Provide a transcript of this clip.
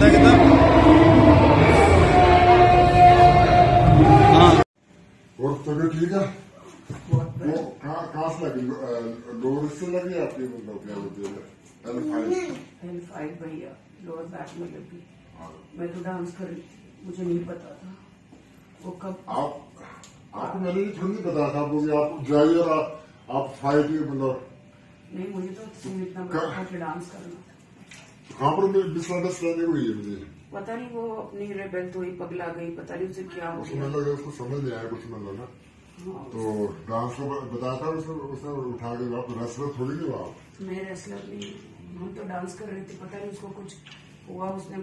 कितना कितना हाँ और तबीयत ठीक है कहाँ से लगी लोअर से लगी आपके मतलब क्या बोलते हैं। एल फाइव भैया लोअर बैक में लगी मैं तो डांस कर मुझे नहीं पता था वो कब आप आपको मैंने ये थोड़ी बताया था आपको कि आप ड्राइवर आप फाइव मतलब नहीं मुझे तो इतना बड़ा डांस करना। कहाँ पर मिसअंडरस्टैंडिंग हुई है मुझे। पता नहीं वो अपनी रेबेल तो ही पगला गई पता नहीं उसे क्या हो गया। मतलब उसको समझ नहीं आया कुछ मतलब ना हाँ, तो डांस को बताया था उसने उसने उठा के आप रेसलर थोड़ी नहीं आप मैं रेसलर नहीं हम तो डांस कर रहे थे पता नहीं उसको कुछ हुआ उसने